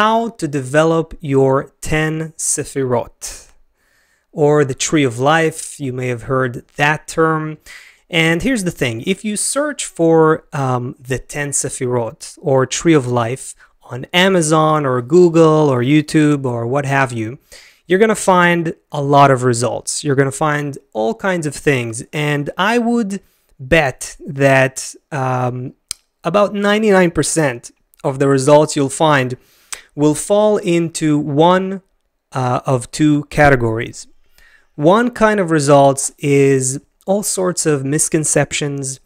how to develop your 10 Sefirot, or the Tree of Life. You may have heard that term. And here's the thing if you search for um, the 10 Sefirot or Tree of Life on Amazon or Google or YouTube or what have you, you're going to find a lot of results. You're going to find all kinds of things. And I would bet that um, about 99% of the results you'll find will fall into one uh, of two categories. One kind of results is all sorts of misconceptions,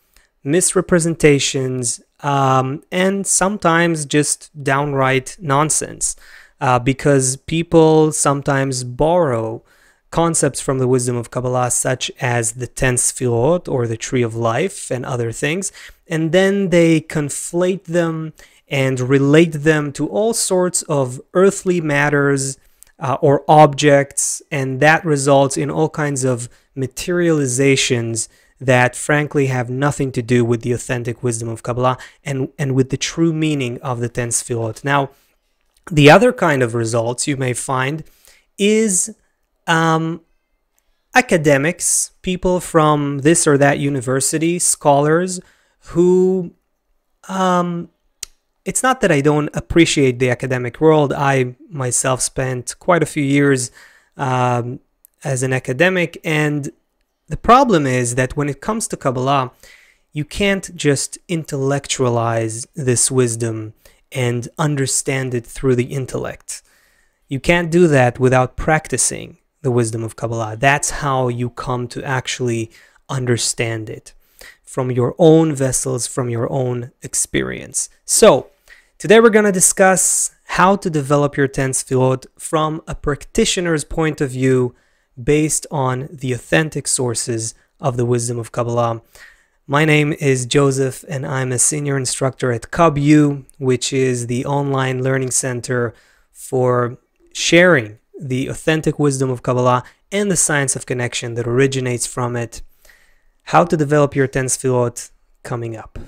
misrepresentations, um, and sometimes just downright nonsense uh, because people sometimes borrow concepts from the wisdom of Kabbalah, such as the 10 Sfirot or the Tree of Life and other things, and then they conflate them and relate them to all sorts of earthly matters uh, or objects, and that results in all kinds of materializations that frankly have nothing to do with the authentic wisdom of Kabbalah and, and with the true meaning of the 10 Sfirot. Now, the other kind of results you may find is um, academics, people from this or that university, scholars who, um, it's not that I don't appreciate the academic world. I myself spent quite a few years um, as an academic, and the problem is that when it comes to Kabbalah, you can't just intellectualize this wisdom and understand it through the intellect. You can't do that without practicing the wisdom of Kabbalah. That's how you come to actually understand it from your own vessels, from your own experience. So, today we're going to discuss how to develop your 10 Sfirot from a practitioner's point of view based on the authentic sources of the wisdom of Kabbalah. My name is Joseph, and I'm a senior instructor at KabU, which is the online learning center for sharing the authentic wisdom of Kabbalah and the science of connection that originates from it. How to develop your 10 Sfirot coming up.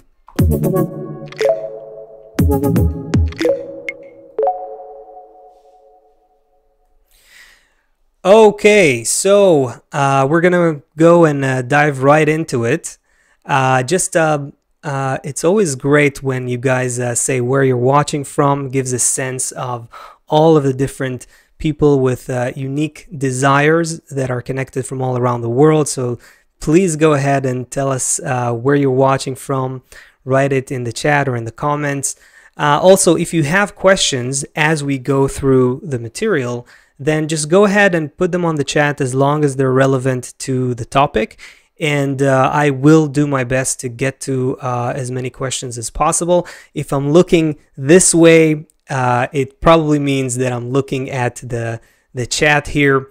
Okay, so uh, we're gonna go and uh, dive right into it. Uh, just uh, uh, it's always great when you guys uh, say where you're watching from. Gives a sense of all of the different people with unique desires that are connected from all around the world. So please go ahead and tell us where you're watching from. Write it in the chat or in the comments. also, if you have questions as we go through the material, then just go ahead and put them on the chat as long as they're relevant to the topic and uh, I will do my best to get to uh, as many questions as possible. If I'm looking this way, uh, it probably means that I'm looking at the, the chat here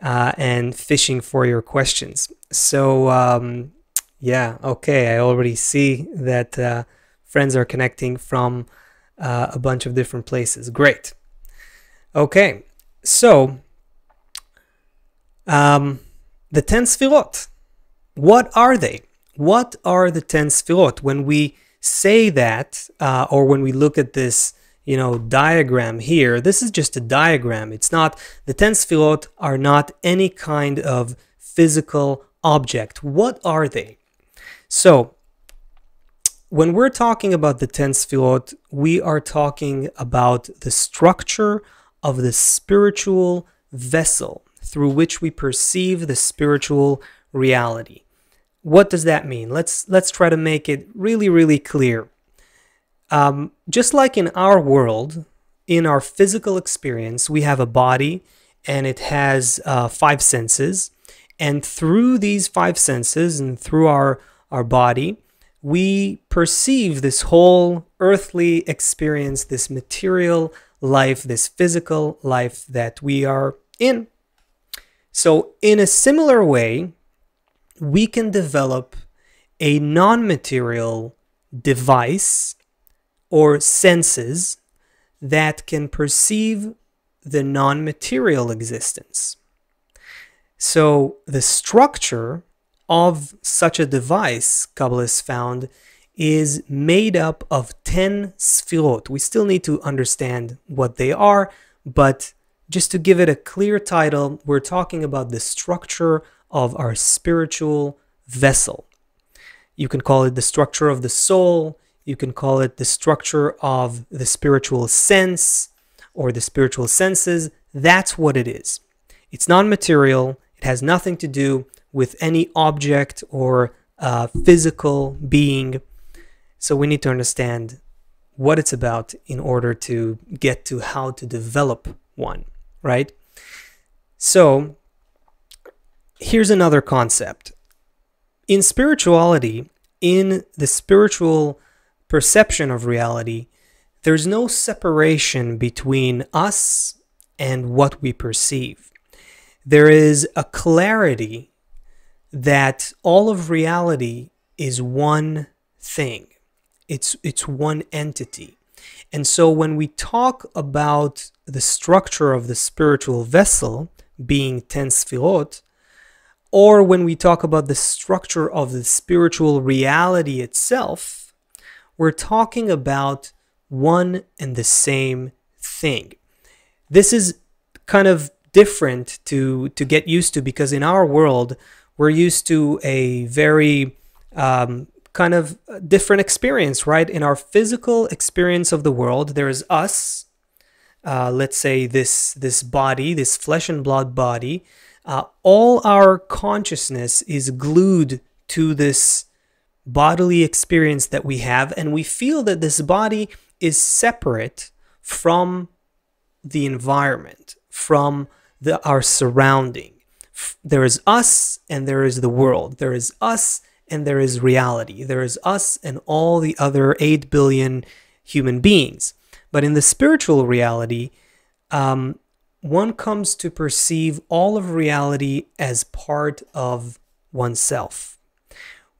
uh, and fishing for your questions. So, um, yeah, okay, I already see that uh, friends are connecting from uh, a bunch of different places. Great. Okay, so um, the 10 Sfirot. What are they? What are the 10 Sfirot? When we say that, uh, or when we look at this, you know, diagram here, this is just a diagram. It's not, the 10 Sfirot are not any kind of physical object. What are they? So, when we're talking about the 10 Sfirot, we are talking about the structure of the spiritual vessel through which we perceive the spiritual reality. What does that mean? Let's let's try to make it really really clear. Um, just like in our world, in our physical experience, we have a body and it has uh, five senses, and through these five senses and through our our body, we perceive this whole earthly experience, this material life, this physical life that we are in. So, in a similar way, we can develop a non material device or senses that can perceive the non material existence. So, the structure of such a device, Kabbalists found, is made up of 10 sfirot. We still need to understand what they are, but just to give it a clear title, we're talking about the structure of our spiritual vessel. You can call it the structure of the soul, you can call it the structure of the spiritual sense or the spiritual senses. That's what it is. It's non material, it has nothing to do with any object or uh, physical being. So we need to understand what it's about in order to get to how to develop one, right? So here's another concept. In spirituality, in the spiritual perception of reality, there's no separation between us and what we perceive. There is a clarity that all of reality is one thing. It's it's one entity. And so when we talk about the structure of the spiritual vessel being ten sfirot, or when we talk about the structure of the spiritual reality itself, we're talking about one and the same thing. This is kind of different to to get used to because in our world we're used to a very um, kind of different experience, right? In our physical experience of the world, there is us. Uh, let's say this this body, this flesh and blood body. Uh, all our consciousness is glued to this bodily experience that we have, and we feel that this body is separate from the environment, from the, our surrounding there is us and there is the world. There is us and there is reality. There is us and all the other 8 billion human beings. But in the spiritual reality, um, one comes to perceive all of reality as part of oneself.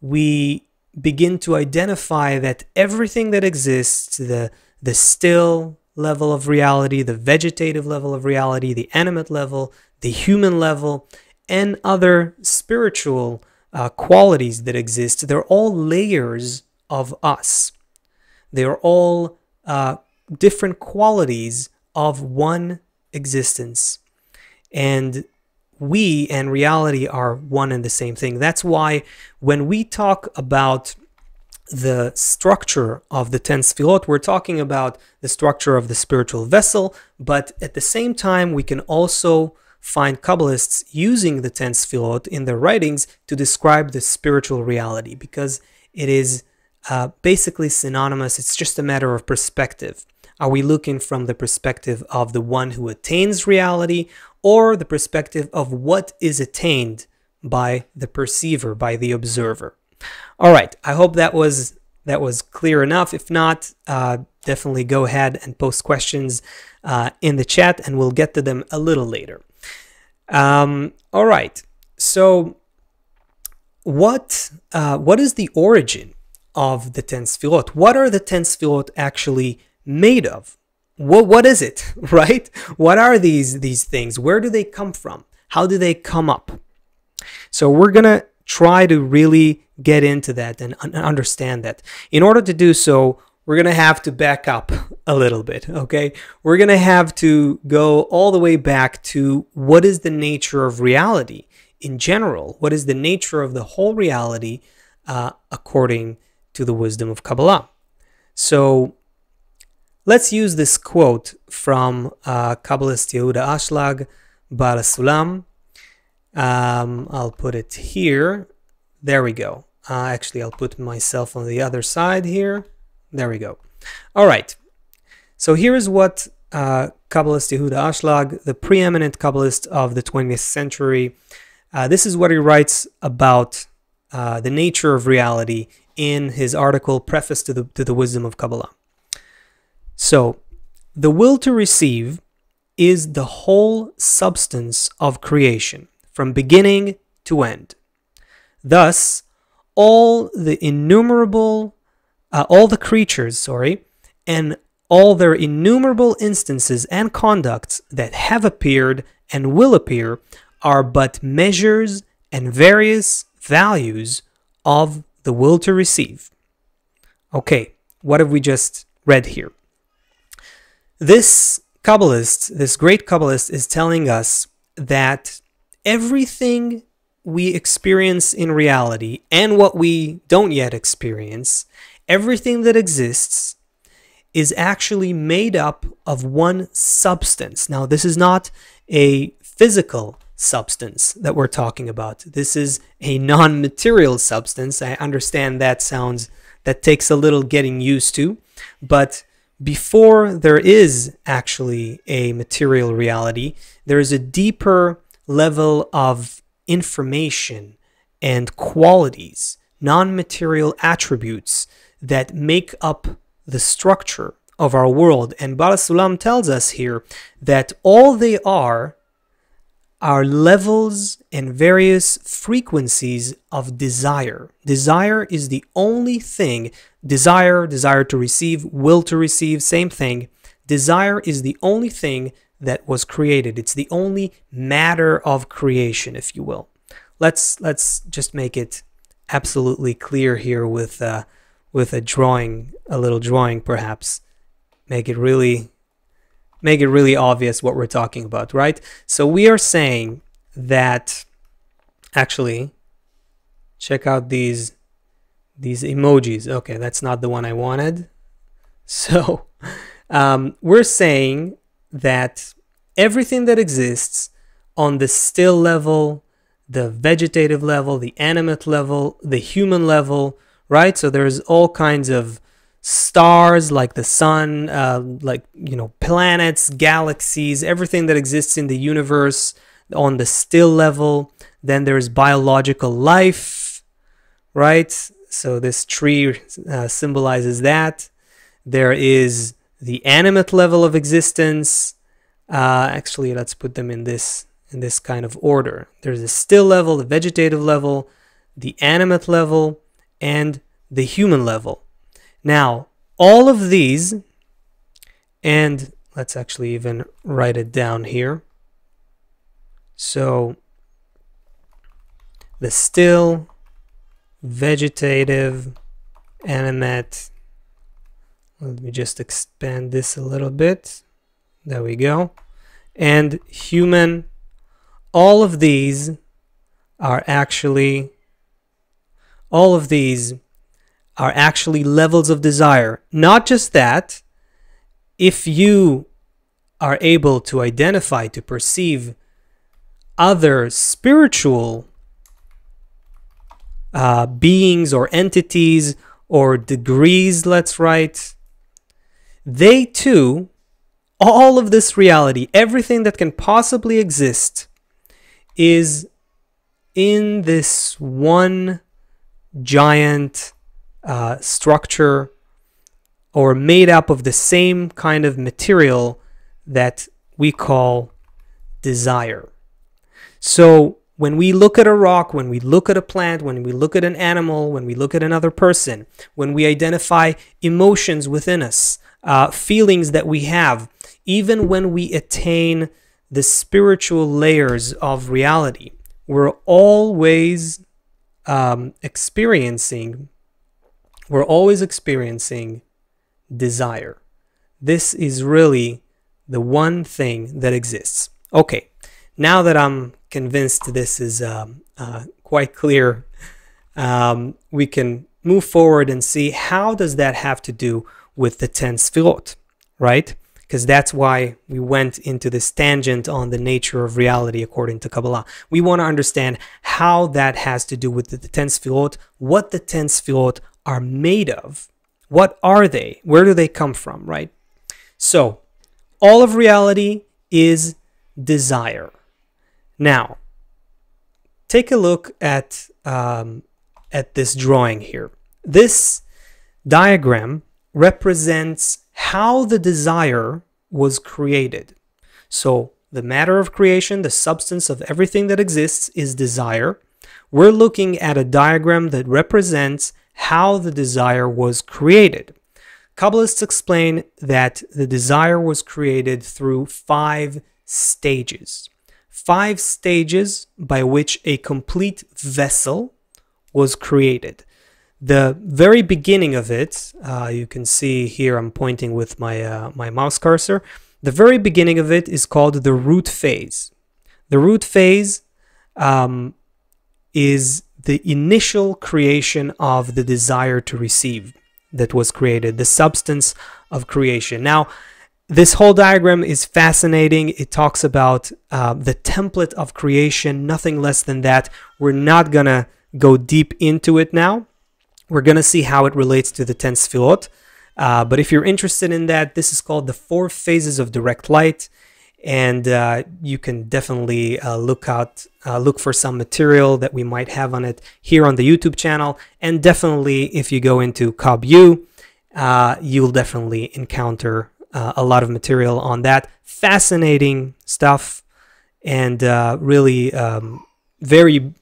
We begin to identify that everything that exists, the, the still level of reality, the vegetative level of reality, the animate level, the human level, and other spiritual uh, qualities that exist, they're all layers of us. They're all uh, different qualities of one existence. And we and reality are one and the same thing. That's why when we talk about the structure of the 10 sfirot, we're talking about the structure of the spiritual vessel, but at the same time, we can also find Kabbalists using the 10 sfirot in their writings to describe the spiritual reality because it is uh, basically synonymous. It's just a matter of perspective. Are we looking from the perspective of the one who attains reality or the perspective of what is attained by the perceiver, by the observer? All right, I hope that was that was clear enough. If not, uh, definitely go ahead and post questions uh, in the chat and we'll get to them a little later. Um, all right. So, what uh, what is the origin of the ten sfirot? What are the ten sfirot actually made of? What what is it? Right? What are these these things? Where do they come from? How do they come up? So we're gonna try to really get into that and understand that. In order to do so, we're going to have to back up a little bit, okay? We're going to have to go all the way back to what is the nature of reality in general? What is the nature of the whole reality uh, according to the wisdom of Kabbalah? So let's use this quote from uh, Kabbalist Yehuda Ashlag, Baal Sulam. Um, I'll put it here. There we go. Uh, actually, I'll put myself on the other side here. There we go. All right. So here is what uh, Kabbalist Yehuda Ashlag, the preeminent Kabbalist of the 20th century, uh, this is what he writes about uh, the nature of reality in his article Preface to the, to the Wisdom of Kabbalah. So, the will to receive is the whole substance of creation, from beginning to end. Thus, all the innumerable uh, all the creatures, sorry, and all their innumerable instances and conducts that have appeared and will appear are but measures and various values of the will to receive. Okay, what have we just read here? This Kabbalist, this great Kabbalist, is telling us that everything we experience in reality and what we don't yet experience, everything that exists, is actually made up of one substance. Now, this is not a physical substance that we're talking about. This is a non material substance. I understand that sounds, that takes a little getting used to, but before there is actually a material reality, there is a deeper level of information and qualities, non material attributes that make up the structure of our world. And Baal HaSulam tells us here that all they are are levels and various frequencies of desire. Desire is the only thing, desire, desire to receive, will to receive, same thing. Desire is the only thing that was created. It's the only matter of creation, if you will. Let's let's just make it absolutely clear here with uh, with a drawing, a little drawing perhaps. Make it really make it really obvious what we're talking about, right? So we are saying that actually check out these these emojis. Okay, that's not the one I wanted. So um, we're saying that everything that exists on the still level, the vegetative level, the animate level, the human level, right? So there's all kinds of stars like the sun, uh, like, you know, planets, galaxies, everything that exists in the universe on the still level. Then there's biological life, right? So this tree uh, symbolizes that. There is the animate level of existence. Uh, actually, let's put them in this in this kind of order. There's the still level, the vegetative level, the animate level, and the human level. Now, all of these, and let's actually even write it down here. So, the still, vegetative, animate, let me just expand this a little bit. There we go. And human, all of these are actually, all of these are actually levels of desire. Not just that, if you are able to identify, to perceive other spiritual uh, beings or entities or degrees, let's write, they too, all of this reality, everything that can possibly exist, is in this one giant uh, structure or made up of the same kind of material that we call desire. So when we look at a rock, when we look at a plant, when we look at an animal, when we look at another person, when we identify emotions within us, uh, feelings that we have, even when we attain the spiritual layers of reality, we're always um, experiencing we're always experiencing desire. This is really the one thing that exists. Okay, now that I'm convinced this is um, uh, quite clear, um, we can move forward and see how does that have to do with the 10 sfirot, right? Because that's why we went into this tangent on the nature of reality according to Kabbalah. We want to understand how that has to do with the, the 10 sfirot, what the 10 sfirot are made of. What are they? Where do they come from, right? So, all of reality is desire. Now, take a look at um, at this drawing here. This diagram represents how the desire was created. So, the matter of creation, the substance of everything that exists, is desire. We're looking at a diagram that represents how the desire was created. Kabbalists explain that the desire was created through five stages. Five stages by which a complete vessel was created. The very beginning of it, uh, you can see here I'm pointing with my, uh, my mouse cursor. The very beginning of it is called the root phase. The root phase um, is the initial creation of the desire to receive that was created, the substance of creation. Now, this whole diagram is fascinating. It talks about uh, the template of creation, nothing less than that. We're not going to go deep into it now. We're going to see how it relates to the 10 Sfirot. Uh, but if you're interested in that, this is called the four phases of direct light. And uh, you can definitely uh, look out, uh, look for some material that we might have on it here on the YouTube channel. And definitely, if you go into KabU, uh, you'll definitely encounter uh, a lot of material on that. Fascinating stuff and really um, very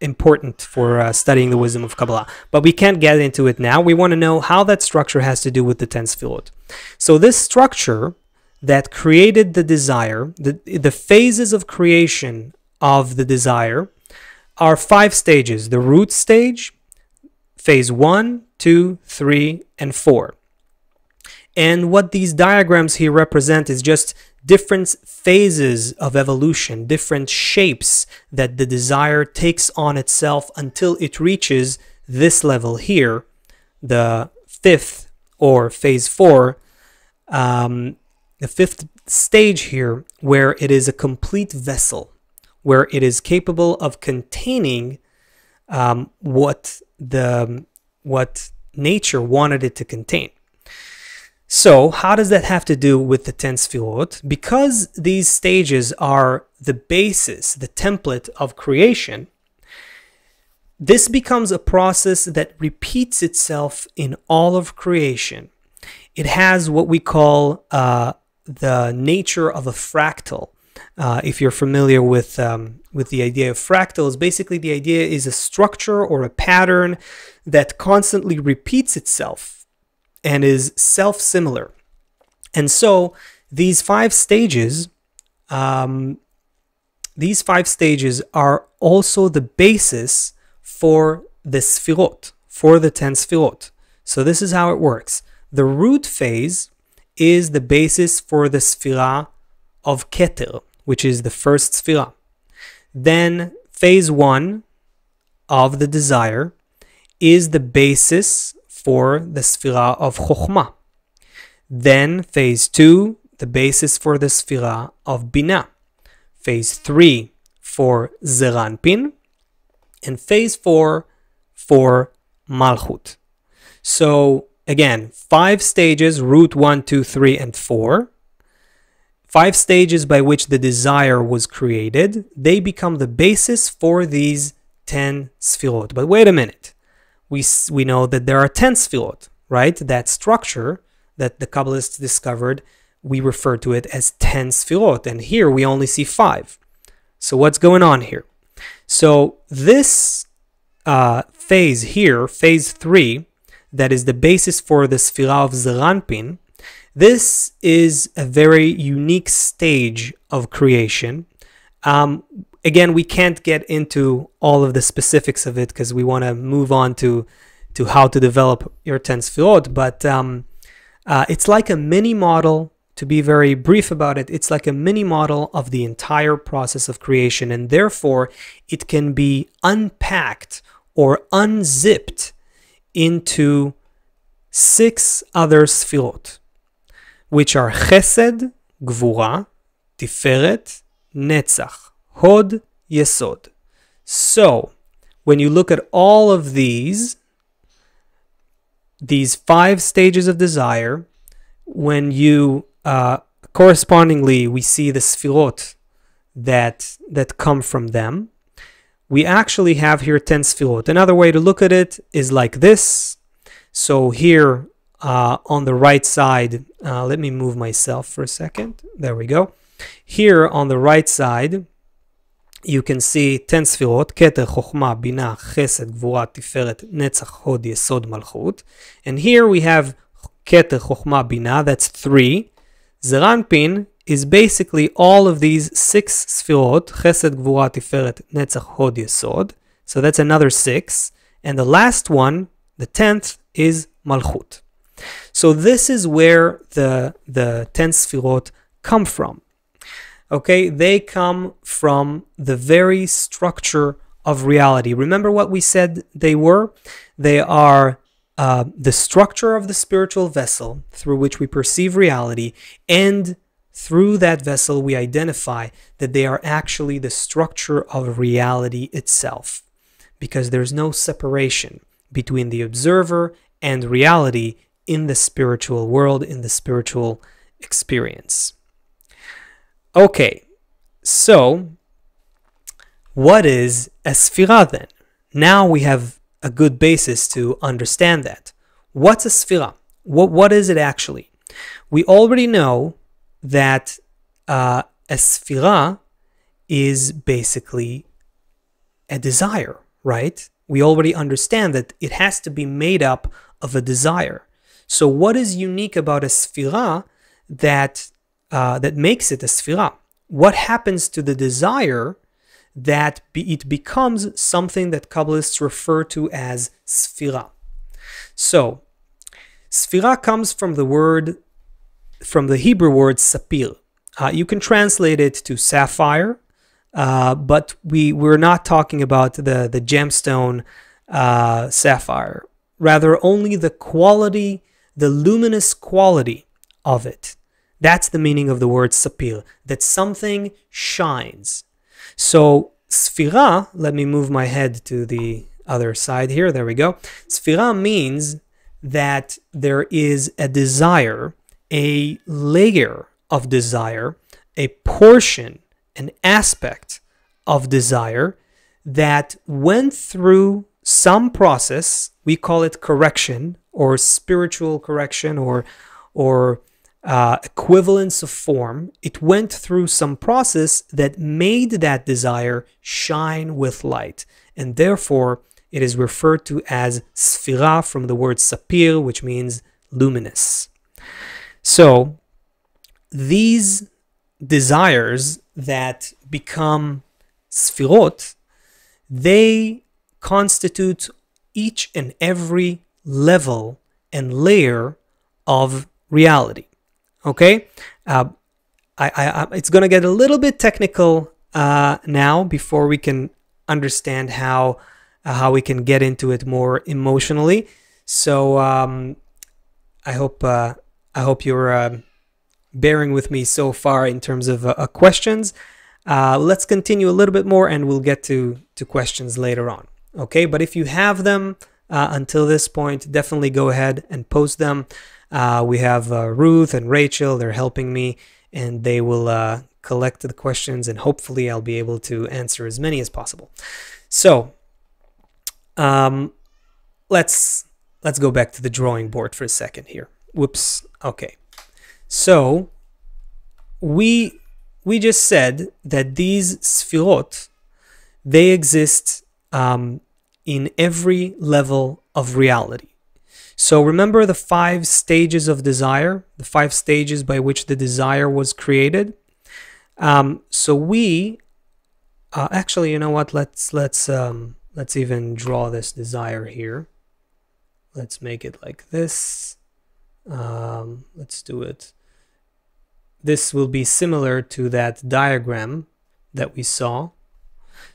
important for uh, studying the wisdom of Kabbalah. But we can't get into it now. We want to know how that structure has to do with the 10 Sfirot. So this structure that created the desire, the, the phases of creation of the desire are five stages. The root stage, phase one, two, three, and four. And what these diagrams here represent is just different phases of evolution, different shapes that the desire takes on itself until it reaches this level here, the fifth or phase four, um, the fifth stage here, where it is a complete vessel, where it is capable of containing um, what the what nature wanted it to contain. So how does that have to do with the 10 Sfirot? Because these stages are the basis, the template of creation, this becomes a process that repeats itself in all of creation. It has what we call uh, the nature of a fractal. Uh, if you're familiar with um, with the idea of fractals, basically the idea is a structure or a pattern that constantly repeats itself and is self-similar. And so these five stages, um, these five stages are also the basis for the sfirot, for the 10 sfirot. So this is how it works. The root phase is the basis for the sfira of Keter, which is the first sfira. Then phase one of the desire is the basis for the Sphira of Chokhmah. Then phase 2, the basis for the Sphira of Bina. Phase 3 for Zeir Anpin. And phase 4 for Malchut. So again, five stages, root 1, 2, 3, and 4. Five stages by which the desire was created. They become the basis for these 10 Sphirot. But wait a minute we, we know that there are 10 sfirot, right? That structure that the Kabbalists discovered, we refer to it as 10 sfirot. And here we only see five. So what's going on here? So this uh, phase here, phase three, that is the basis for the Sphira of Zeir Anpin, this is a very unique stage of creation. Um, again, we can't get into all of the specifics of it because we want to move on to to how to develop your 10 Sfirot, but um, uh, it's like a mini model. To be very brief about it, it's like a mini model of the entire process of creation, and therefore it can be unpacked or unzipped into six other Sfirot, which are Chesed, Gvura, Tiferet, Netzach. Hod Yesod. So, when you look at all of these, these five stages of desire, when you uh, correspondingly we see the sfirot that that come from them, we actually have here 10 sfirot. Another way to look at it is like this. So here uh, on the right side, uh, let me move myself for a second. There we go. Here on the right side, you can see 10 ספירות, כתר, חוכמה, בינה, חסד, גבורה, תפארת, נצח, הוד, יסוד, מלכות. And here we have כתר, חוכמה, בינה, that's 3. Zeir Anpin is basically all of these six ספירות, חסד, גבורה, תפארת, נצח, הוד, יסוד. So that's another six. And the last one, the tenth, is Malchut. So this is where the, the ten Sfirot come from. Okay, they come from the very structure of reality. Remember what we said they were? They are uh, the structure of the spiritual vessel through which we perceive reality, and through that vessel, we identify that they are actually the structure of reality itself, because there's no separation between the observer and reality in the spiritual world, in the spiritual experience. Okay, so what is a sphira then? Now we have a good basis to understand that. What's a sphira? What, what is it actually? We already know that uh, a sphira is basically a desire, right? We already understand that it has to be made up of a desire. So, what is unique about a sphira that uh, that makes it a sphira? What happens to the desire that be, it becomes something that Kabbalists refer to as sphira? So, sphira comes from the word, from the Hebrew word sapir. Uh, you can translate it to sapphire, uh, but we we're not talking about the the gemstone uh, sapphire. Rather, only the quality the luminous quality of it. That's the meaning of the word sapir, that something shines. So, sphira, let me move my head to the other side here. There we go. Sphira means that there is a desire, a layer of desire, a portion, an aspect of desire that went through some process, we call it correction or spiritual correction or or uh, equivalence of form, it went through some process that made that desire shine with light. And therefore, it is referred to as sphira from the word sapir, which means luminous. So, these desires that become sphirot, they constitute each and every level and layer of reality. Okay, uh, I, I, it's going to get a little bit technical uh, now before we can understand how uh, how we can get into it more emotionally. So um, I hope uh, I hope you're um, bearing with me so far in terms of uh, uh, questions. let's continue a little bit more, and we'll get to to questions later on. Okay, but if you have them uh, until this point, definitely go ahead and post them. Uh, we have uh, Ruth and Rachel, they're helping me, and they will uh, collect the questions, and hopefully, I'll be able to answer as many as possible. So, um, let's let's go back to the drawing board for a second here. Whoops. Okay. So, we we just said that these sfirot they exist um, in every level of reality. So remember the five stages of desire, the five stages by which the desire was created. Um, so we, uh, actually, you know what? Let's let's um, let's even draw this desire here. Let's make it like this. Um, let's do it. This will be similar to that diagram that we saw.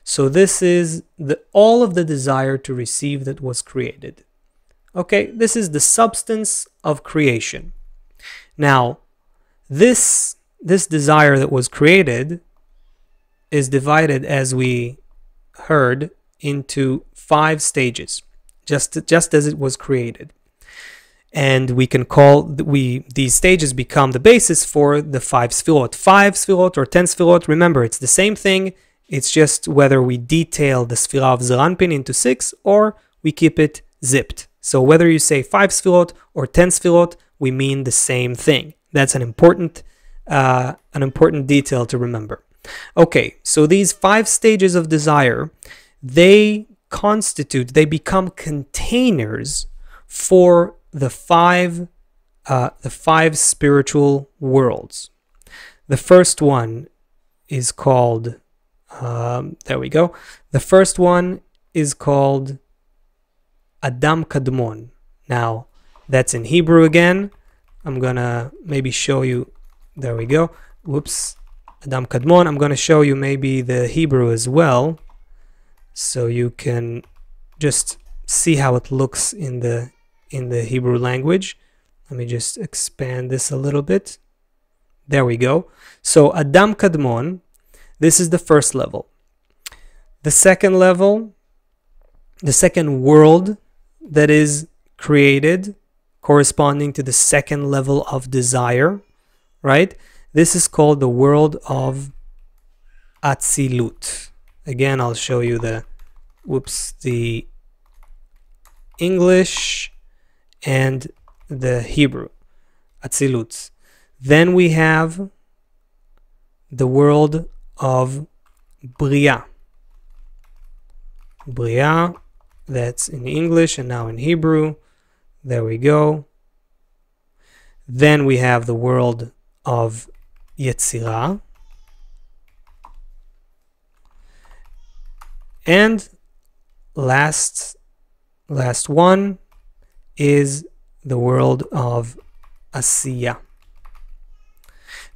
So this is the, all of the desire to receive that was created. Okay, this is the substance of creation. Now, this, this desire that was created is divided, as we heard, into five stages, just, just as it was created. And we can call we these stages become the basis for the five sfirot. Five sfirot or ten sfirot. Remember, it's the same thing it's just whether we detail the Sphira of Zeir Anpin into six or we keep it zipped. So whether you say five Sphirot or 10 Sphirot, we mean the same thing. That's an important, uh, an important detail to remember. Okay, so these five stages of desire, they constitute, they become containers for the five, uh, the five spiritual worlds. The first one is called um, there we go. The first one is called Adam Kadmon. Now, that's in Hebrew again. I'm gonna maybe show you, there we go. Whoops, Adam Kadmon. I'm gonna show you maybe the Hebrew as well. So you can just see how it looks in the in the Hebrew language. Let me just expand this a little bit. There we go. So Adam Kadmon, this is the first level. The second level, the second world that is created corresponding to the second level of desire, right? This is called the world of Atzilut. Again, I'll show you the, whoops, the English and the Hebrew, Atzilut. Then we have the world of Bria. Bria, that's in English and now in Hebrew. There we go. Then we have the world of Yetzirah. And last last one is the world of Asiya.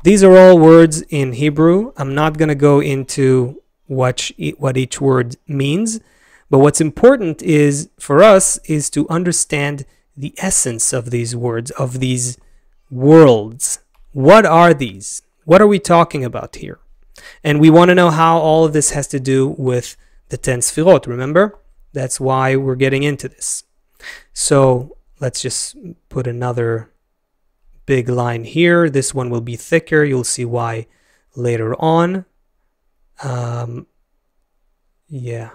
These are all words in Hebrew. I'm not going to go into what, what each word means, but what's important is for us is to understand the essence of these words, of these worlds. What are these? What are we talking about here? And we want to know how all of this has to do with the 10 Sfirot, remember? That's why we're getting into this. So let's just put another big line here. This one will be thicker. You'll see why later on. Um, yeah,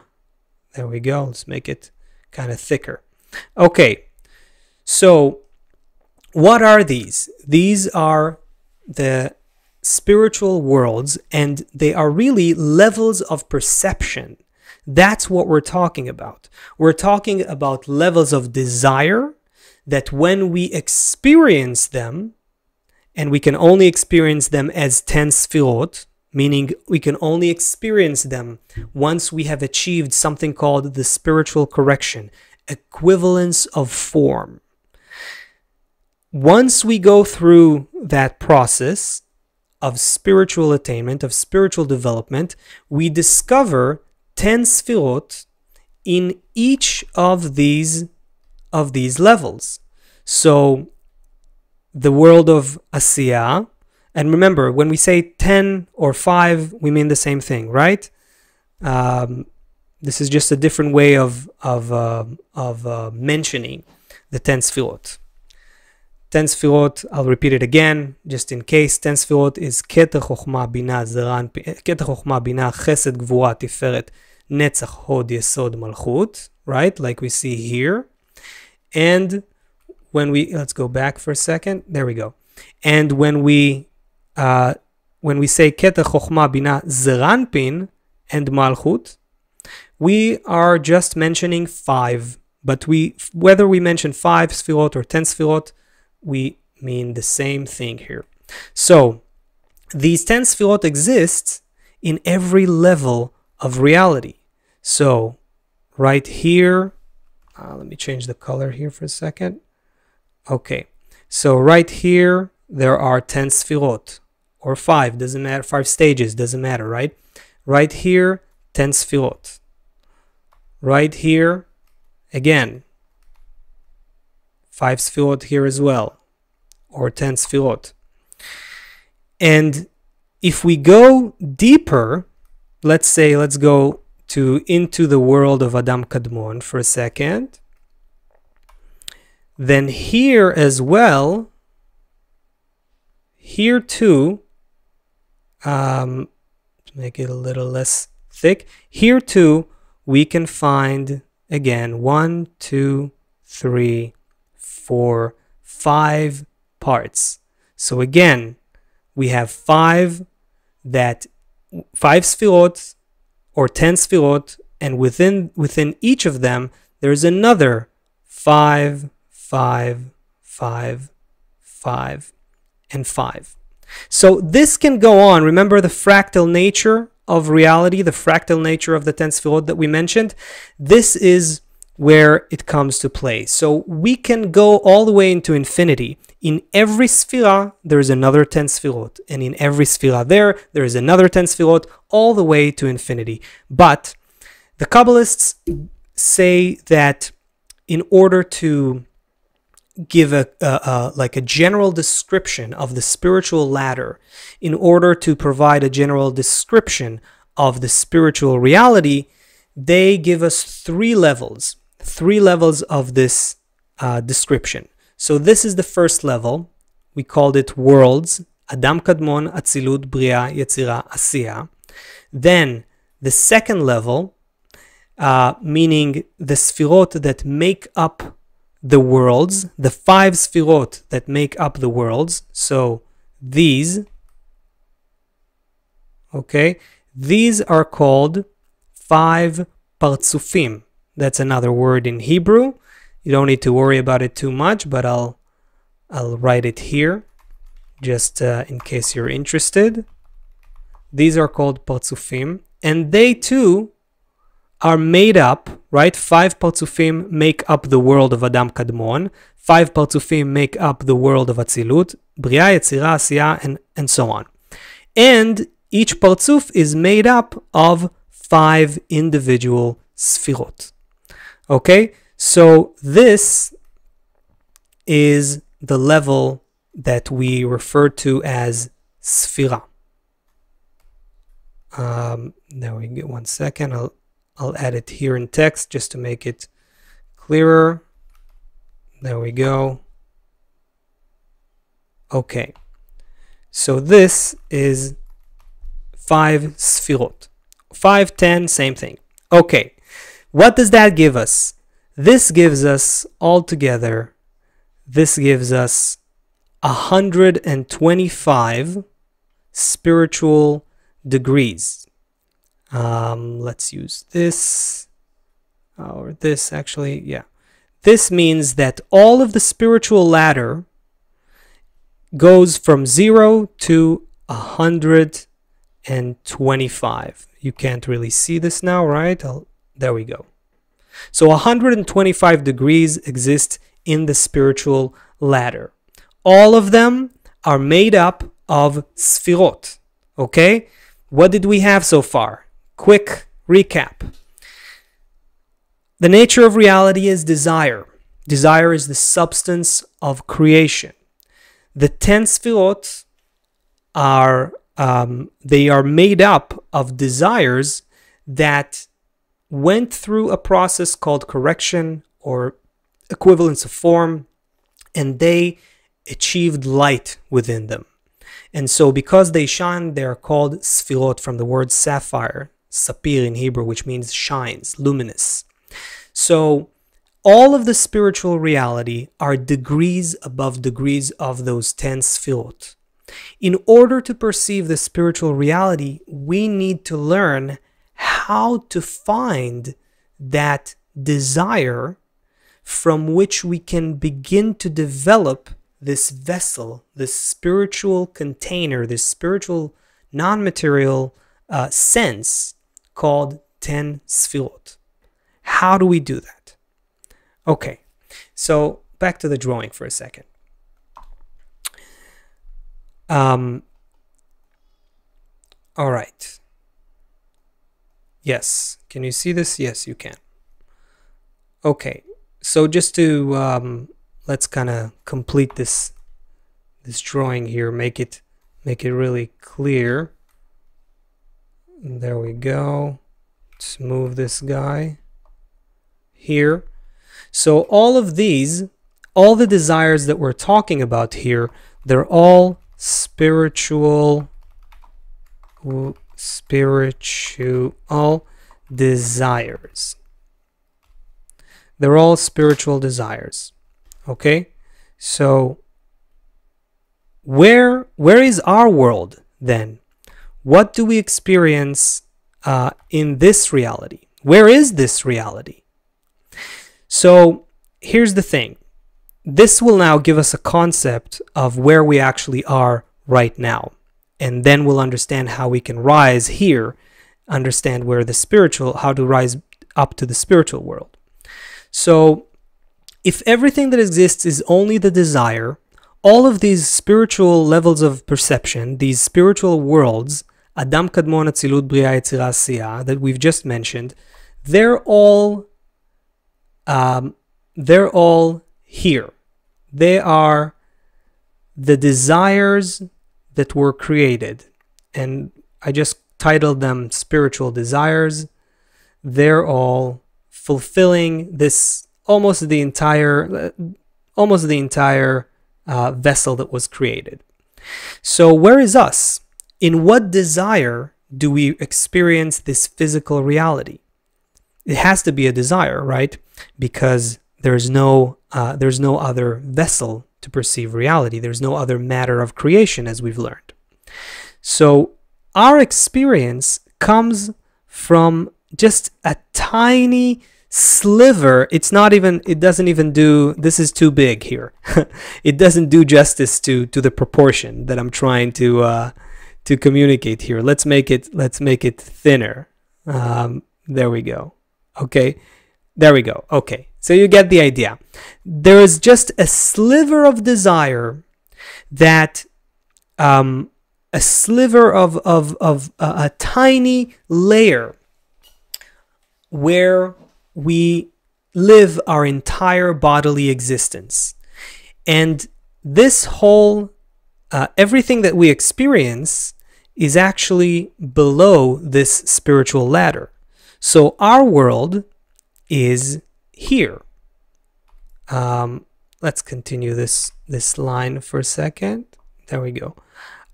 there we go. Let's make it kind of thicker. Okay, so what are these? These are the spiritual worlds and they are really levels of perception. That's what we're talking about. We're talking about levels of desire that when we experience them, and we can only experience them as 10 sfirot, meaning we can only experience them once we have achieved something called the spiritual correction, equivalence of form. Once we go through that process of spiritual attainment, of spiritual development, we discover 10 sfirot in each of these of these levels. So the world of Asiya, and remember, when we say 10 or 5, we mean the same thing, right? Um, this is just a different way of, of, uh, of uh, mentioning the 10 Sfirot. 10 Sfirot, I'll repeat it again, just in case. 10 Sfirot is Keter Chochma Bina Zeran, Keter Chochma Bina Chesed Gvura Tiferet Netzach Hod Yesod Malchut, right? Like we see here. And when we let's go back for a second. There we go. And when we uh, when we say Keter Chochma Bina Zeir Anpin and Malchut, we are just mentioning five. But we whether we mention five sfirot or ten sfirot, we mean the same thing here. So these ten sfirot exist in every level of reality. So right here, uh, let me change the color here for a second. Okay, so right here, there are 10 sfirot, or 5, doesn't matter, 5 stages, doesn't matter, right? Right here, 10 sfirot. Right here, again, 5 sfirot here as well, or 10 sfirot. And if we go deeper, let's say, let's go to into the world of Adam Kadmon for a second then here as well, here too, um, to make it a little less thick, here too, we can find again one, two, three, four, five parts. So again, we have five that five sfirot or ten sfirot, and within within each of them there's another five five, five, five, and five. So this can go on. Remember the fractal nature of reality, the fractal nature of the 10 sfirot that we mentioned? This is where it comes to play. So we can go all the way into infinity. In every sphira, there is another 10 sphirot. And in every sphira there, there is another 10 sphirot, all the way to infinity. But the Kabbalists say that in order to give a, like a general description of the spiritual ladder in order to provide a general description of the spiritual reality they give us three levels three levels of this uh, description. So this is the first level. We called it worlds adam kadmon atzilut bria yetzira asiya. Then the second level uh, meaning the sfirot that make up the worlds, the five sfirot that make up the worlds. So these, okay, these are called five partsufim. That's another word in Hebrew. You don't need to worry about it too much, but I'll I'll write it here just uh, in case you're interested. These are called partsufim, and they too are made up, right? Five Partsufim make up the world of Adam Kadmon. Five Partsufim make up the world of Atzilut, Bria, Yetzira, Asiya, and, and so on. And each Partsuf is made up of five individual Sfirot. Okay? So this is the level that we refer to as Sfira. Um, now we get one second. I'll I'll add it here in text just to make it clearer. There we go. Okay. So this is 5 sfirot. 5, 10, same thing. Okay. What does that give us? This gives us altogether, this gives us 125 spiritual degrees. Um, let's use this or this actually. Yeah. This means that all of the spiritual ladder goes from 0 to 125. You can't really see this now, right? I'll, there we go. So 125 degrees exist in the spiritual ladder. All of them are made up of sfirot. Okay? What did we have so far? Quick recap. The nature of reality is desire. Desire is the substance of creation. The ten sfirot are um, they are made up of desires that went through a process called correction or equivalence of form, and they achieved light within them. And so, because they shine, they are called sfirot from the word sapphire, sapir in Hebrew, which means shines, luminous. So all of the spiritual reality are degrees above degrees of those 10 sfirot. In order to perceive the spiritual reality, we need to learn how to find that desire from which we can begin to develop this vessel, this spiritual container, this spiritual non material uh, sense called 10 sfirot. How do we do that? Okay, so back to the drawing for a second. Um, all right. Yes, can you see this? Yes, you can. Okay, so just to um, let's kind of complete this this drawing here, make it make it really clear. There we go. Let's move this guy here. So all of these, all the desires that we're talking about here, they're all spiritual spiritual desires. They're all spiritual desires. Okay? So where where is our world then? What do we experience uh, in this reality? Where is this reality? So here's the thing. This will now give us a concept of where we actually are right now. And then we'll understand how we can rise here, understand where the spiritual, how to rise up to the spiritual world. So if everything that exists is only the desire, all of these spiritual levels of perception, these spiritual worlds, Adam Kadmon Atzilut Bria Yetzira Asiya, that we've just mentioned, they're all um, they're all here. They are the desires that were created. And I just titled them spiritual desires. They're all fulfilling this almost the entire almost the entire uh, vessel that was created. So where is us? In what desire do we experience this physical reality? It has to be a desire, right? Because there's no uh, there's no other vessel to perceive reality. There's no other matter of creation, as we've learned. So our experience comes from just a tiny sliver. It's not even, it doesn't even do, this is too big here. it doesn't do justice to, to the proportion that I'm trying to, uh, to communicate here. Let's make it, let's make it thinner. Um, there we go. Okay. There we go. Okay. So you get the idea. There is just a sliver of desire that, um, a sliver of, of, of a tiny layer where we live our entire bodily existence. And this whole, uh, everything that we experience is actually below this spiritual ladder. So our world is here. Um, let's continue this, this line for a second. There we go.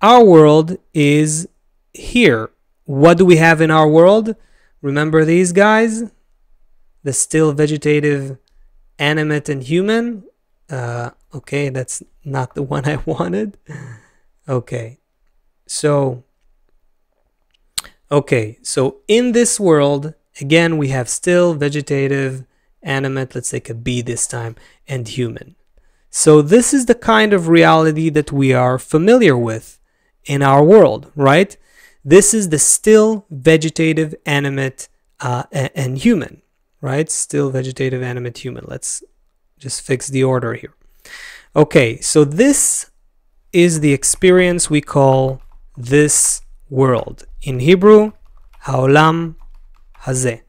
Our world is here. What do we have in our world? Remember these guys? The still vegetative, animate, and human? Uh, okay, that's not the one I wanted. Okay, so, okay, so in this world, again, we have still vegetative, animate, let's take a bee this time, and human. So this is the kind of reality that we are familiar with in our world, right? This is the still vegetative, animate, uh, and, and human, right? Still vegetative, animate, human. Let's just fix the order here. Okay, so this is the experience we call this world. In Hebrew, Haolam Hazeh.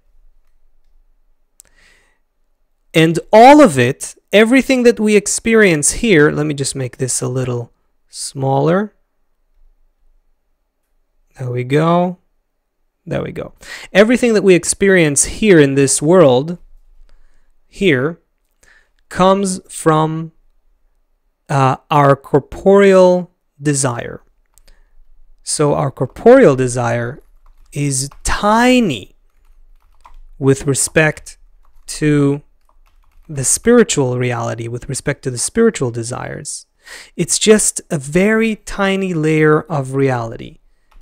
And all of it, everything that we experience here, let me just make this a little smaller. There we go. There we go. Everything that we experience here in this world, here, comes from uh, our corporeal desire. So our corporeal desire is tiny with respect to the spiritual reality, with respect to the spiritual desires. It's just a very tiny layer of reality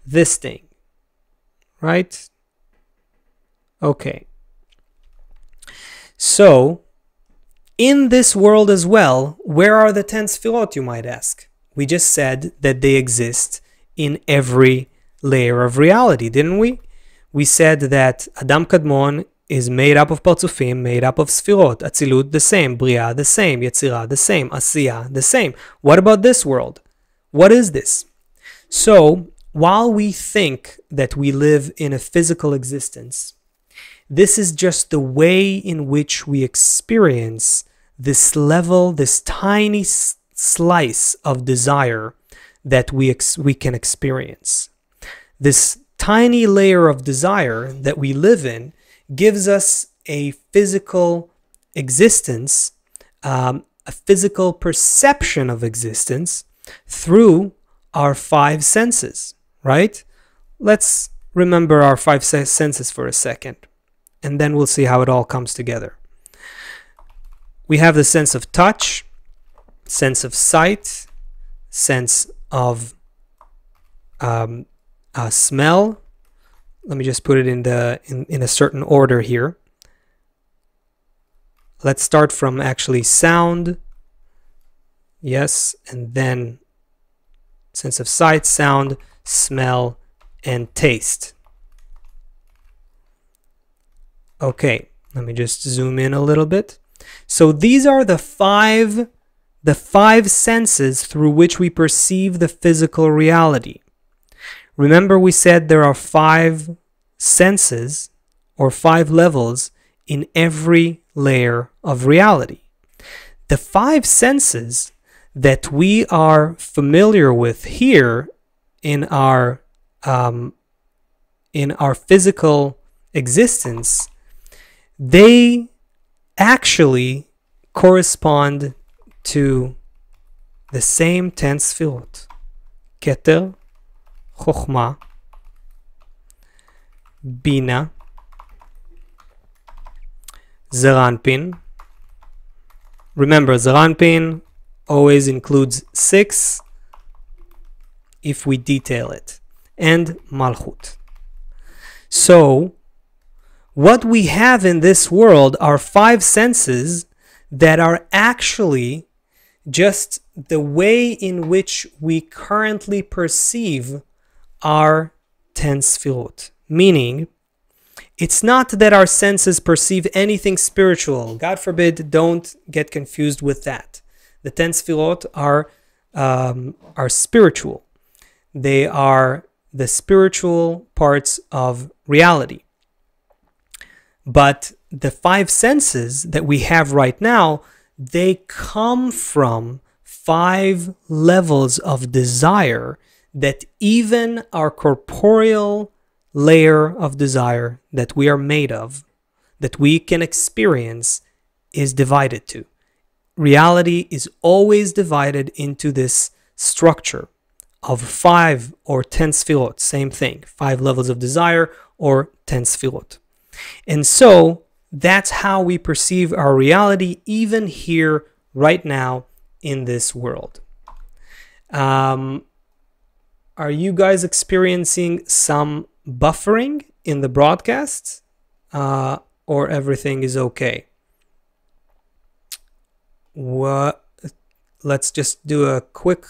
this thing, right? Okay. So, in this world as well, where are the 10 Sfirot, you might ask? We just said that they exist in every layer of reality, didn't we? We said that Adam Kadmon is made up of Partsufim, made up of Sfirot, Atzilut the same, Bria the same, Yetzirah the same, Asiya the same. What about this world? What is this? So, while we think that we live in a physical existence, this is just the way in which we experience this level, this tiny slice of desire that we, we can experience. This tiny layer of desire that we live in gives us a physical existence, um, a physical perception of existence through our five senses right? Let's remember our five senses for a second, and then we'll see how it all comes together. We have the sense of touch, sense of sight, sense of um, uh, smell. Let me just put it in the in, in a certain order here. Let's start from actually sound. Yes, and then sense of sight, sound, smell, and taste. Okay, Let me just zoom in a little bit. So these are the five the five senses through which we perceive the physical reality. Remember we said there are five senses or five levels in every layer of reality. The five senses that we are familiar with here in our um, in our physical existence, they actually correspond to the same ten sfirot. Keter, Chokhmah, Bina, Zeir Anpin. Remember, Zeir Anpin always includes six if we detail it, and Malchut. So, what we have in this world are five senses that are actually just the way in which we currently perceive our ten sfirot. Meaning, it's not that our senses perceive anything spiritual. God forbid, don't get confused with that. The ten sfirot are um, are spiritual. They are the spiritual parts of reality. But the five senses that we have right now, they come from five levels of desire that even our corporeal layer of desire that we are made of, that we can experience, is divided to. Reality is always divided into this structure of five or ten sfirot, same thing, five levels of desire or ten sfirot. And so that's how we perceive our reality, even here, right now, in this world. Um, are you guys experiencing some buffering in the broadcast uh, or everything is okay? What? Let's just do a quick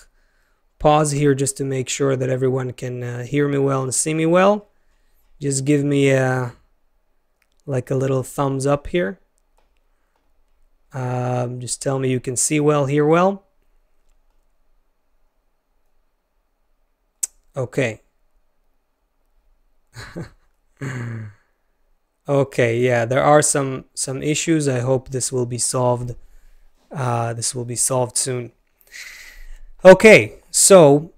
pause here just to make sure that everyone can uh, hear me well and see me well. Just give me a like a little thumbs up here. Um, just tell me you can see well, hear well. Okay. okay, yeah, there are some some issues. I hope this will be solved. Uh, this will be solved soon. Okay, so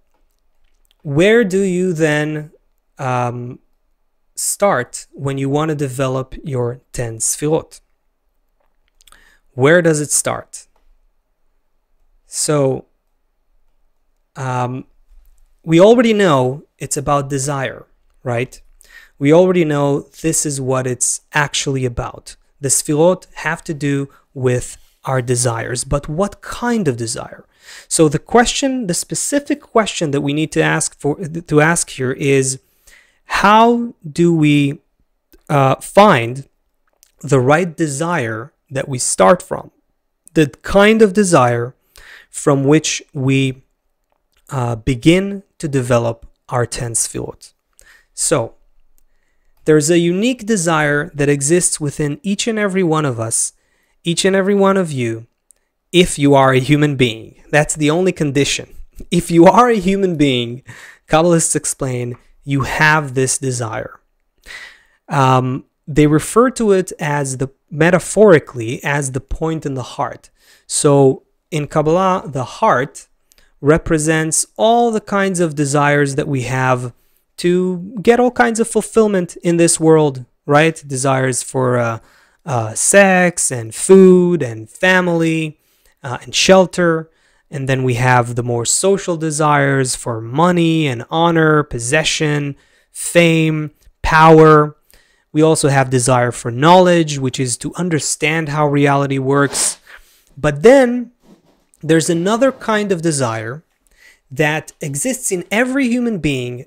where do you then um, start when you want to develop your 10 sfirot? Where does it start? So um, we already know it's about desire, right? we already know this is what it's actually about. The sfirot have to do with our desires, but what kind of desire? So the question, the specific question that we need to ask for to ask here is, how do we uh, find the right desire that we start from, the kind of desire from which we uh, begin to develop our ten sfirot. So there's a unique desire that exists within each and every one of us, each and every one of you, if you are a human being. That's the only condition. If you are a human being, Kabbalists explain, you have this desire. Um, they refer to it as the metaphorically as the point in the heart. So in Kabbalah, the heart represents all the kinds of desires that we have to get all kinds of fulfillment in this world, right? Desires for uh, uh, sex and food and family uh, and shelter. And then we have the more social desires for money and honor, possession, fame, power. We also have desire for knowledge, which is to understand how reality works. But then there's another kind of desire that exists in every human being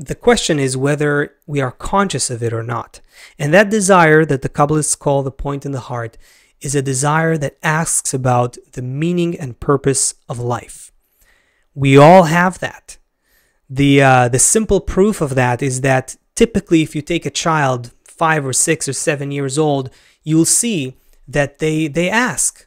the question is whether we are conscious of it or not. And that desire that the Kabbalists call the point in the heart is a desire that asks about the meaning and purpose of life. We all have that. The, uh, the simple proof of that is that typically, if you take a child five or six or seven years old, you'll see that they they ask,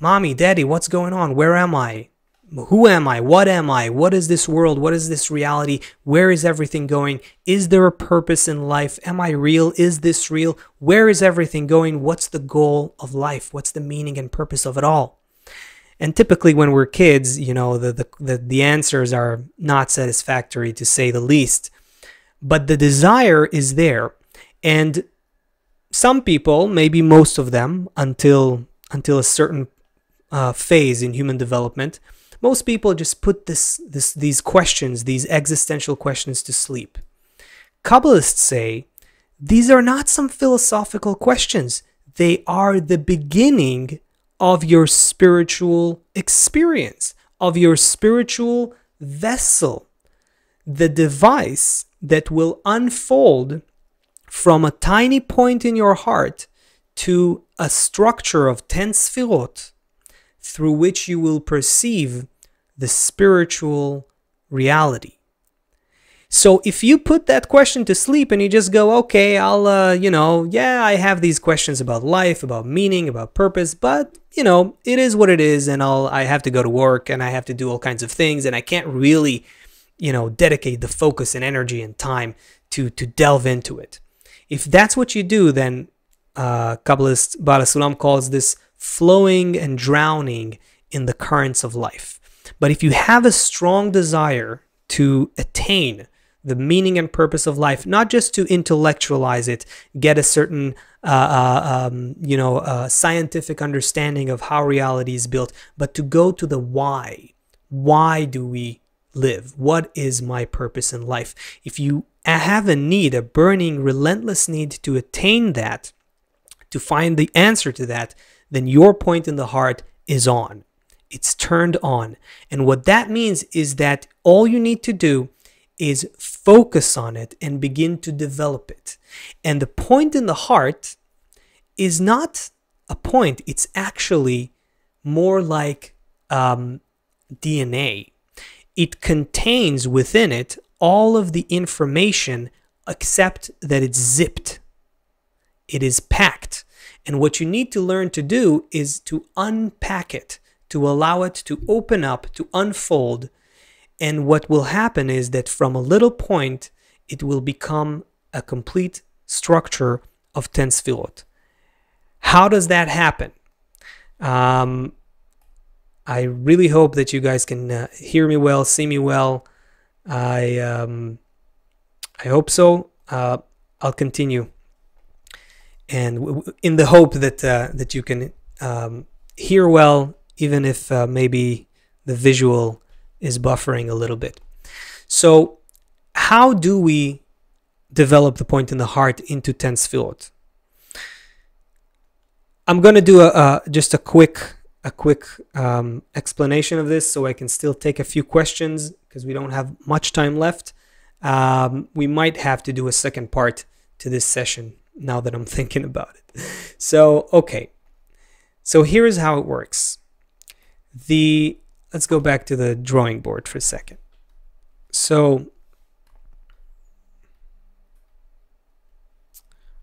"Mommy, Daddy, what's going on? Where am I? Who am I? What am I? What is this world? What is this reality? Where is everything going? Is there a purpose in life? Am I real? Is this real? Where is everything going? What's the goal of life? What's the meaning and purpose of it all?" And typically, when we're kids, you know, the, the, the, answers are not satisfactory to say the least. But the desire is there. And some people, maybe most of them, until until a certain uh, phase in human development, most people just put this, this these questions, these existential questions, to sleep. Kabbalists say these are not some philosophical questions; they are the beginning of your spiritual experience, of your spiritual vessel, the device that will unfold from a tiny point in your heart to a structure of 10 sfirot through which you will perceive the spiritual reality. So if you put that question to sleep and you just go, okay, I'll, uh, you know, yeah, I have these questions about life, about meaning, about purpose, but you know, it is what it is, and I'll, I have to go to work and I have to do all kinds of things, and I can't really, you know, dedicate the focus and energy and time to to delve into it. If that's what you do, then uh, Kabbalist Baal HaSulam calls this flowing and drowning in the currents of life. But if you have a strong desire to attain the meaning and purpose of life, not just to intellectualize it, get a certain, uh, uh, um, you know, uh, scientific understanding of how reality is built, but to go to the why. Why do we live? What is my purpose in life? If you have a need, a burning, relentless need to attain that, to find the answer to that, then your point in the heart is on. It's turned on. And what that means is that all you need to do is focus on it and begin to develop it. And the point in the heart is not a point, it's actually more like um, DNA. It contains within it all of the information except that it's zipped, it is packed. And what you need to learn to do is to unpack it, to allow it to open up, to unfold and what will happen is that from a little point, it will become a complete structure of 10 sfirot. How does that happen? Um, I really hope that you guys can uh, hear me well, see me well. I um, I hope so. Uh, I'll continue, and in the hope that uh, that you can um, hear well, even if uh, maybe the visual is buffering a little bit. So how do we develop the point in the heart into ten sfirot? I'm going to do a, just a quick a quick um, explanation of this so I can still take a few questions because we don't have much time left. Um, we might have to do a second part to this session now that I'm thinking about it. So, okay. So here is how it works. The let's go back to the drawing board for a second. So,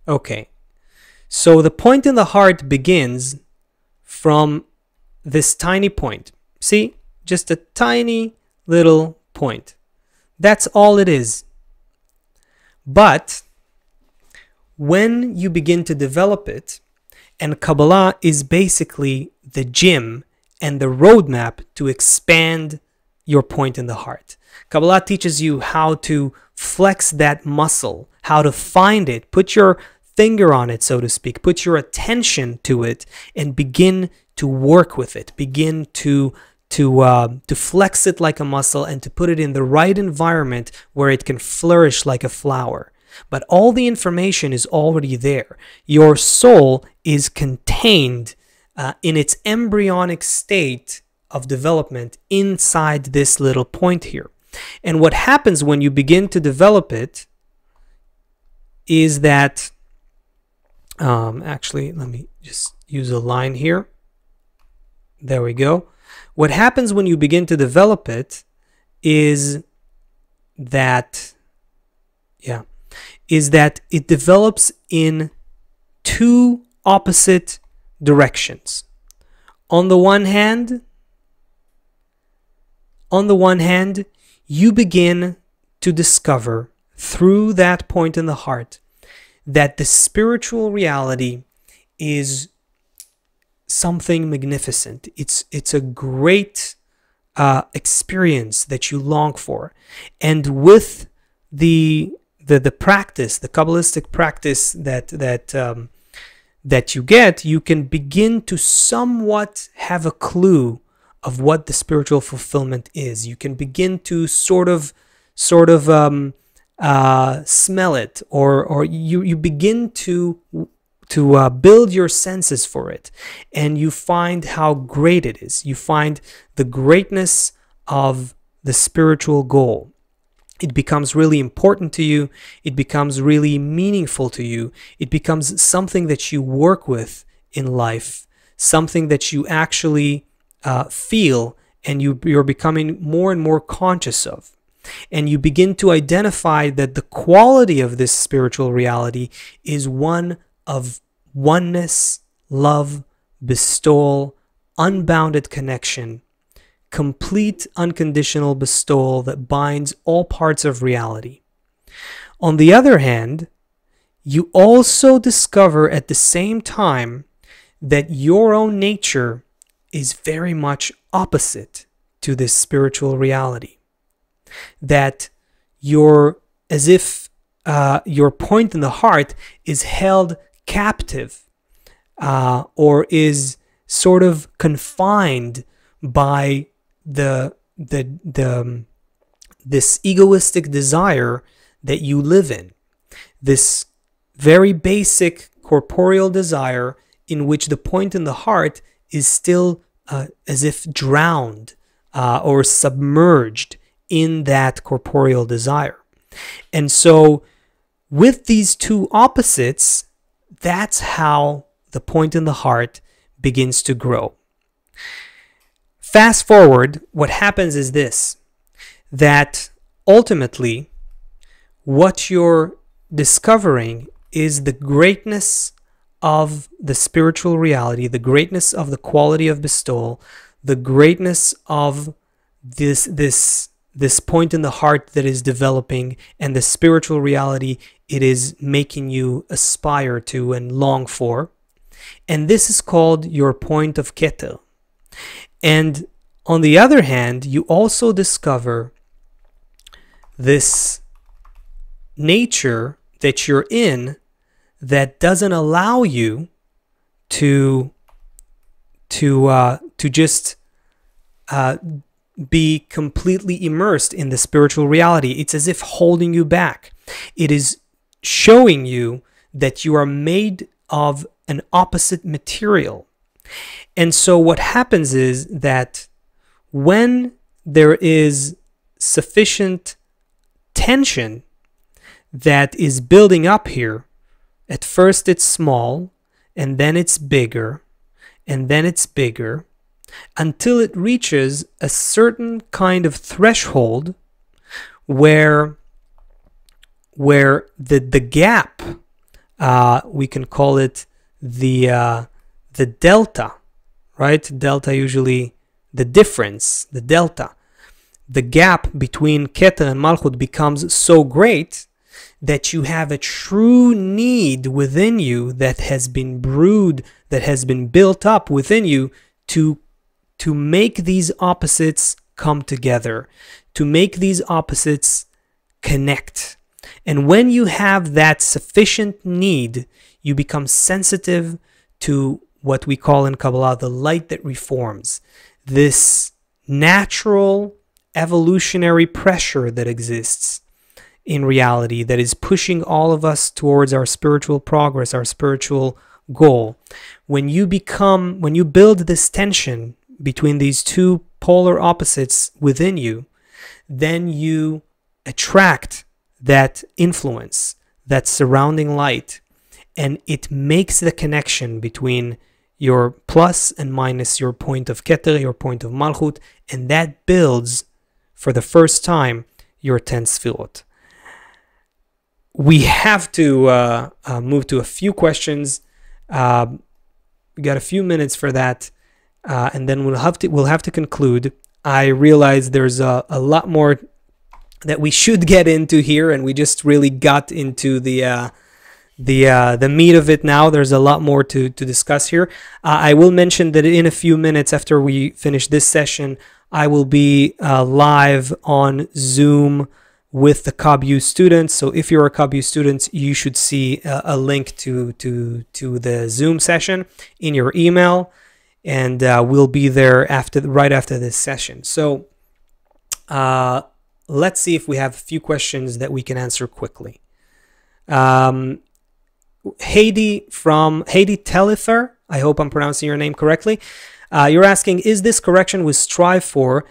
okay. So the point in the heart begins from this tiny point. See? Just a tiny little point. That's all it is. But when you begin to develop it, and Kabbalah is basically the gym and the roadmap to expand your point in the heart. Kabbalah teaches you how to flex that muscle, how to find it, put your finger on it, so to speak, put your attention to it, and begin to work with it. Begin to to uh, to flex it like a muscle and to put it in the right environment where it can flourish like a flower. But all the information is already there. Your soul is contained uh, in its embryonic state of development inside this little point here. And what happens when you begin to develop it is that, um, actually, let me just use a line here. There we go. What happens when you begin to develop it is that, yeah, is that it develops in two opposite directions. On the one hand, on the one hand, you begin to discover through that point in the heart that the spiritual reality is something magnificent. It's it's a great uh, experience that you long for, and with the the the practice, the kabbalistic practice that that um, that you get, you can begin to somewhat have a clue of what the spiritual fulfillment is. You can begin to sort of sort of um, uh, smell it, or or you you begin to to uh, build your senses for it, and you find how great it is. You find the greatness of the spiritual goal. It becomes really important to you. It becomes really meaningful to you. It becomes something that you work with in life, something that you actually uh, feel and you, you're becoming more and more conscious of and you begin to identify that the quality of this spiritual reality is one of oneness, love, bestowal, unbounded connection, complete unconditional bestowal that binds all parts of reality. On the other hand, you also discover at the same time that your own nature is very much opposite to this spiritual reality that your as if uh, your point in the heart is held captive uh, or is sort of confined by the the the um, this egoistic desire that you live in this very basic corporeal desire in which the point in the heart is still uh, as if drowned uh, or submerged in that corporeal desire. And so, with these two opposites, that's how the point in the heart begins to grow. Fast forward, what happens is this that ultimately, what you're discovering is the greatness of the spiritual reality, the greatness of the quality of bestowal, the greatness of this this this point in the heart that is developing and the spiritual reality it is making you aspire to and long for. And this is called your point of keter. And on the other hand, you also discover this nature that you're in that doesn't allow you to to uh, to just uh, be completely immersed in the spiritual reality. It's as if holding you back. It is showing you that you are made of an opposite material. And so what happens is that when there is sufficient tension that is building up here, at first it's small, and then it's bigger, and then it's bigger, until it reaches a certain kind of threshold where where the the gap uh, we can call it the uh, the delta right delta usually the difference the delta the gap between Keter and Malchut becomes so great that you have a true need within you that has been brewed, that has been built up within you to to make these opposites come together, to make these opposites connect. And when you have that sufficient need, you become sensitive to what we call in Kabbalah the light that reforms, this natural evolutionary pressure that exists in reality that is pushing all of us towards our spiritual progress, our spiritual goal. When you become, when you build this tension between these two polar opposites within you, then you attract that influence, that surrounding light, and it makes the connection between your plus and minus your point of Keter, your point of Malchut, and that builds for the first time your 10 Sfirot. We have to uh, uh, move to a few questions Um, we got a few minutes for that, uh, and then we'll have to we'll have to conclude. I realize there's a, a lot more that we should get into here, and we just really got into the uh, the uh, the meat of it now. There's a lot more to to discuss here. Uh, I will mention that in a few minutes after we finish this session, I will be uh, live on Zoom with the KabU students. So if you're a KabU student, you should see a, a, link to to to the Zoom session in your email, and uh, we'll be there after right after this session. So uh, let's see if we have a few questions that we can answer quickly. Um, Haiti from Haiti Telither, I hope I'm pronouncing your name correctly. Uh, you're asking, is this correction we strive for?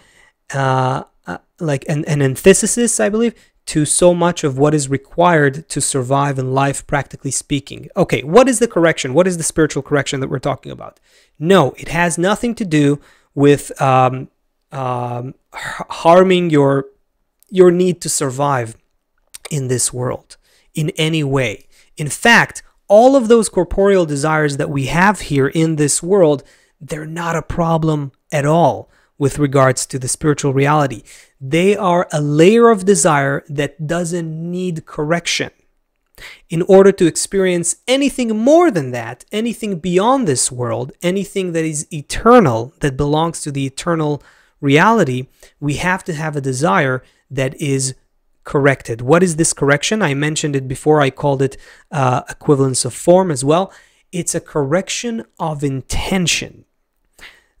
Uh, uh, like an, an antithesis, I believe, to so much of what is required to survive in life, practically speaking. Okay, what is the correction? What is the spiritual correction that we're talking about? No, it has nothing to do with um, um, harming your your need to survive in this world in any way. In fact, all of those corporeal desires that we have here in this world, they're not a problem at all with regards to the spiritual reality. They are a layer of desire that doesn't need correction. In order to experience anything more than that, anything beyond this world, anything that is eternal, that belongs to the eternal reality, we have to have a desire that is corrected. What is this correction? I mentioned it before, I called it uh, equivalence of form as well. It's a correction of intention.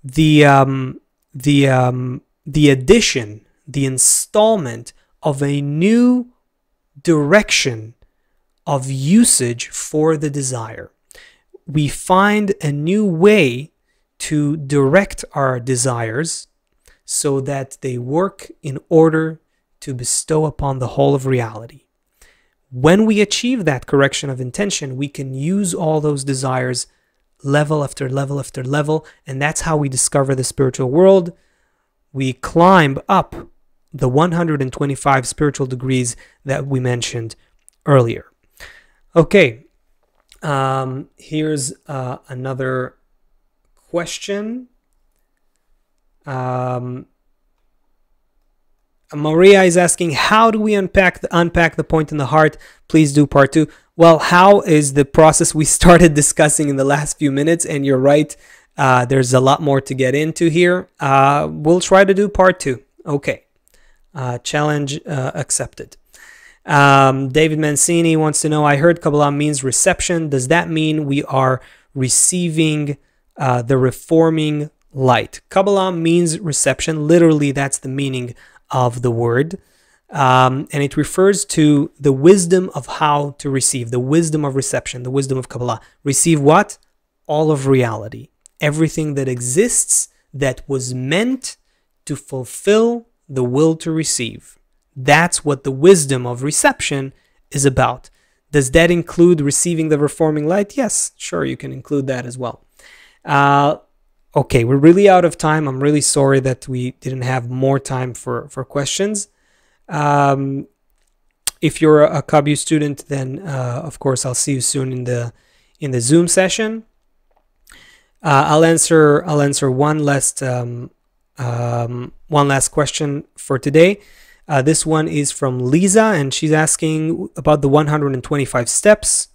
The um, the um, the addition, the installment of a new direction of usage for the desire. We find a new way to direct our desires so that they work in order to bestow upon the whole of reality. When we achieve that correction of intention, we can use all those desires level after level after level. And that's how we discover the spiritual world. We climb up the 125 spiritual degrees that we mentioned earlier. Okay, um, here's uh, another question. Um, Maria is asking, how do we unpack the, unpack the point in the heart? Please do part two. Well, how is the process we started discussing in the last few minutes? And you're right, uh, there's a lot more to get into here. Uh, we'll try to do part two. Okay. Uh, challenge uh, accepted. Um, David Mancini wants to know I heard Kabbalah means reception. Does that mean we are receiving uh, the reforming light? Kabbalah means reception. Literally, that's the meaning of the word. Um, and it refers to the wisdom of how to receive, the wisdom of reception, the wisdom of Kabbalah. Receive what? All of reality. Everything that exists that was meant to fulfill the will to receive. That's what the wisdom of reception is about. Does that include receiving the reforming light? Yes, sure, you can include that as well. Uh, okay, we're really out of time. I'm really sorry that we didn't have more time for, for questions. Um, if you're a KabU student, then uh, of course I'll see you soon in the in the Zoom session. Uh, I'll answer I'll answer one last um, um, one last question for today. Uh, this one is from Lisa, and she's asking about the 125 steps.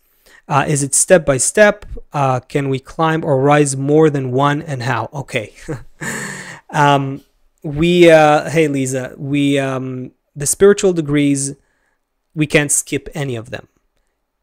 Uh, is it step by step? Uh, can we climb or rise more than one, and how? Okay. um, we, uh, hey Lisa, we um, the spiritual degrees, we can't skip any of them.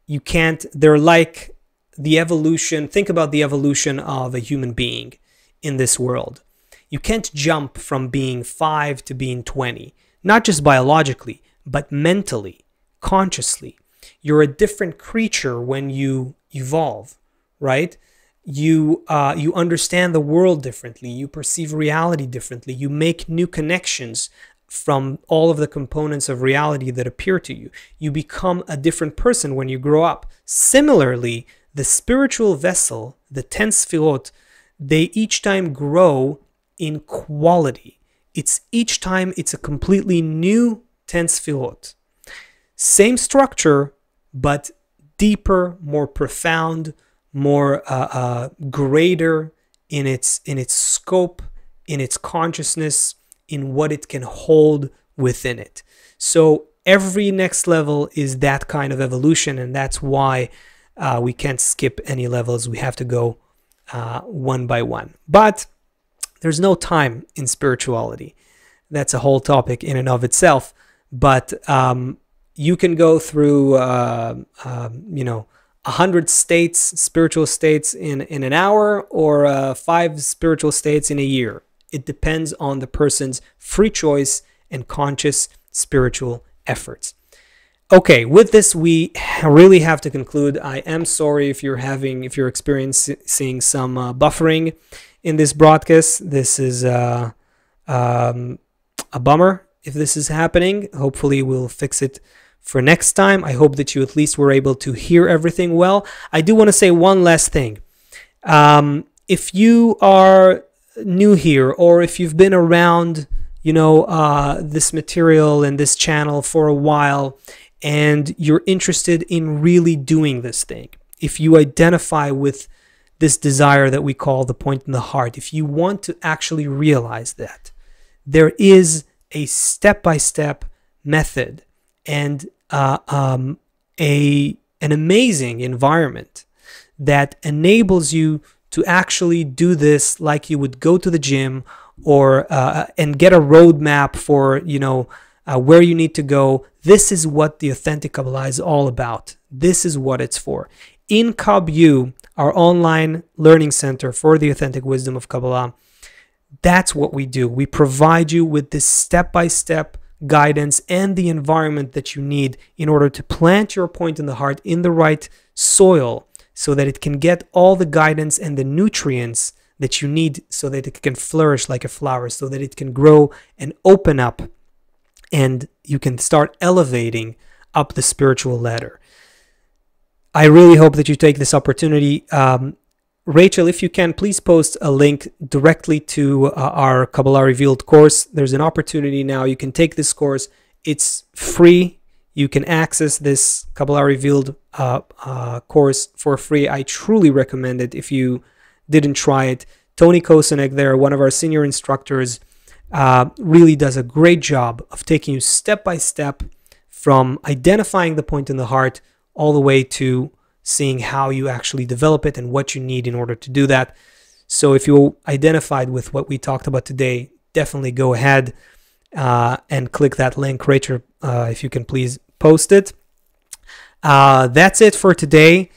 You can't. They're like the evolution. Think about the evolution of a human being in this world. You can't jump from being five to being 20, not just biologically, but mentally, consciously you're a different creature when you evolve, right? You uh, you understand the world differently. You perceive reality differently. You make new connections from all of the components of reality that appear to you. You become a different person when you grow up. Similarly, the spiritual vessel, the ten sfirot, they each time grow in quality. It's each time it's a completely new ten sfirot. Same structure, but deeper, more profound, more uh, uh, greater in its in its scope, in its consciousness, in what it can hold within it. So every next level is that kind of evolution, and that's why uh, we can't skip any levels. We have to go uh, one by one. But there's no time in spirituality. That's a whole topic in and of itself. But um, you can go through, uh, um, you know, a hundred states, spiritual states in in an hour, or uh, five spiritual states in a year. It depends on the person's free choice and conscious spiritual efforts. Okay, with this, we really have to conclude. I am sorry if you're having, if you're experiencing some uh, buffering in this broadcast. This is uh, um, a bummer if this is happening. Hopefully, we'll fix it for next time. I hope that you at least were able to hear everything well. I do want to say one last thing. Um, if you are new here or if you've been around, you know, uh, this material and this channel for a while and you're interested in really doing this thing, if you identify with this desire that we call the point in the heart, if you want to actually realize that, there is a step by step method and uh, um, a, an amazing environment that enables you to actually do this like you would go to the gym or uh, and get a roadmap for you know uh, where you need to go. This is what the Authentic Kabbalah is all about. This is what it's for. In KabU, our online learning center for the authentic wisdom of Kabbalah, that's what we do. We provide you with this step by step guidance and the environment that you need in order to plant your point in the heart in the right soil so that it can get all the guidance and the nutrients that you need so that it can flourish like a flower, so that it can grow and open up and you can start elevating up the spiritual ladder. I really hope that you take this opportunity. Um, Rachel, if you can, please post a link directly to uh, our Kabbalah Revealed course. There's an opportunity now. You can take this course. It's free. You can access this Kabbalah Revealed uh, uh, course for free. I truly recommend it if you didn't try it. Tony Kosinec, there, one of our senior instructors, uh, really does a great job of taking you step by step from identifying the point in the heart all the way to seeing how you actually develop it and what you need in order to do that. So if you identified with what we talked about today, definitely go ahead uh, and click that link. Rachel, uh, if you can please post it. Uh, that's it for today.